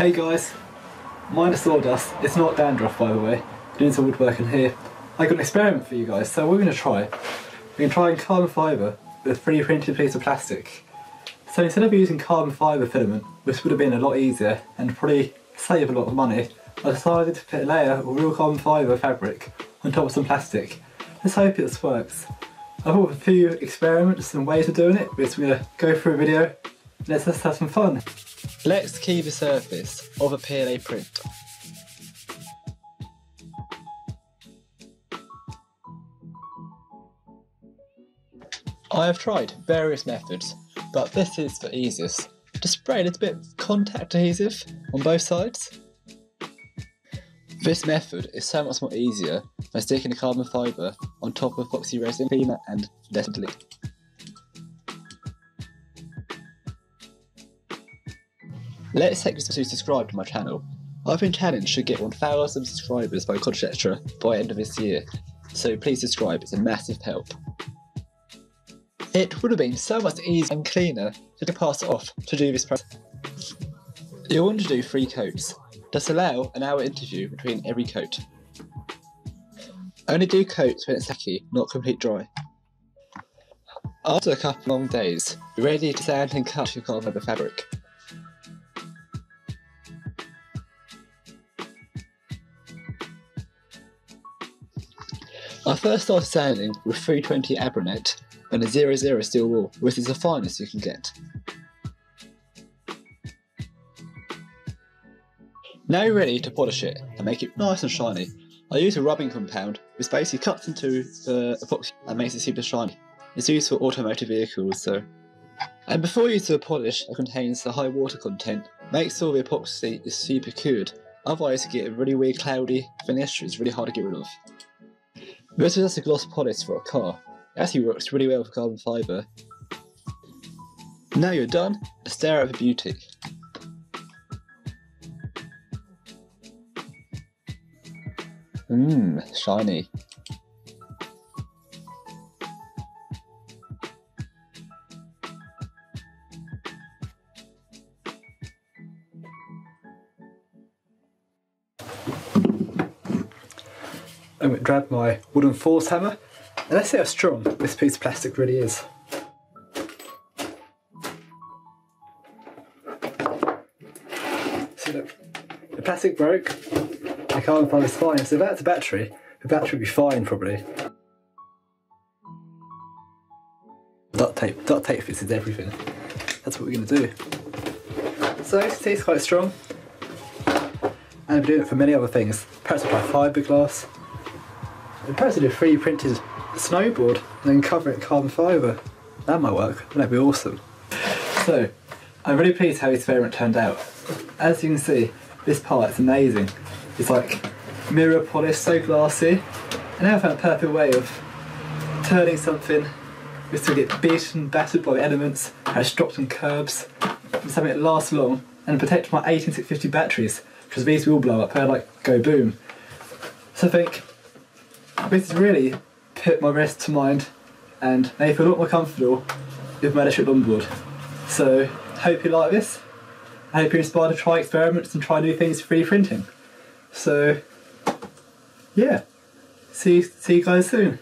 Hey guys, mine is sawdust. It's not dandruff by the way. Doing some woodworking here. I got an experiment for you guys. So we're going to try, we're going to try carbon fibre with a 3D printed piece of plastic. So instead of using carbon fibre filament, which would have been a lot easier and probably save a lot of money, I decided to put a layer of real carbon fibre fabric on top of some plastic. Let's hope this works. I've of a few experiments and ways of doing it, which we're going to go through a video. Let's just have some fun. Let's key the surface of a PLA print. I have tried various methods, but this is the easiest. Just spray a little bit of contact adhesive on both sides. This method is so much more easier by sticking the carbon fibre on top of epoxy resin and leak. Let's take this to subscribe to my channel. I've been challenged to get 1000 subscribers by Conjecture by end of this year, so please subscribe, it's a massive help. It would have been so much easier and cleaner to pass off to do this process. You'll want to do three coats. Just allow an hour interview between every coat. Only do coats when it's tacky, not complete dry. After a couple of long days, be ready to sand and cut your carbon fibre fabric. I first started sanding with 320 Abranet and a 00 steel wool, which is the finest you can get. Now you're ready to polish it and make it nice and shiny. I use a rubbing compound which basically cuts into uh, the epoxy and makes it super shiny. It's used for automotive vehicles so. And before you use the polish that contains the high water content, make sure the epoxy is super cured, otherwise you get a really weird cloudy finish it's really hard to get rid of. This is just a gloss polish for a car. It actually works really well for carbon fibre. Now you're done, stare at the beauty. Mmm, shiny. I'm going to grab my wooden force hammer and let's see how strong this piece of plastic really is. See look, the plastic broke, the carbon fibre is fine, so that's a battery. The battery will be fine probably. Duct tape, duct tape fixes everything. That's what we're going to do. So it tastes quite strong. And I'm doing it for many other things. Perhaps apply fiberglass. And perhaps do a 3D printed snowboard and then cover it in carbon fibre. That might work. That'd be awesome. So, I'm really pleased how the experiment turned out. As you can see, this part is amazing. It's like mirror polish, so glassy. And now I found a perfect way of turning something which will get beaten, battered by the elements, has dropped on curbs, just having it last long and protect my 18650 batteries because these will blow up, they like go boom. So I think this is really put my rest to mind and made me feel a lot more comfortable with my electric longboard. So hope you like this. I hope you're inspired to try experiments and try new things for 3D printing. So yeah, see see you guys soon.